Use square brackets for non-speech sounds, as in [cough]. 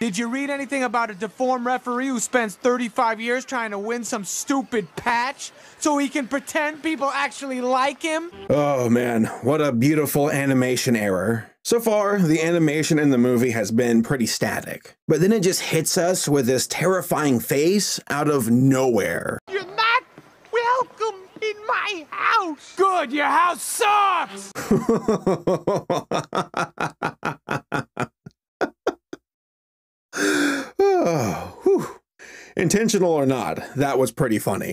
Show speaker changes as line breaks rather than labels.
Did you read anything about a deformed referee who spends 35 years trying to win some stupid patch so he can pretend people actually like him?
Oh man, what a beautiful animation error. So far, the animation in the movie has been pretty static, but then it just hits us with this terrifying face out of nowhere.
You're not welcome in my house. Good, your house sucks. [laughs]
oh, whew. Intentional or not, that was pretty funny.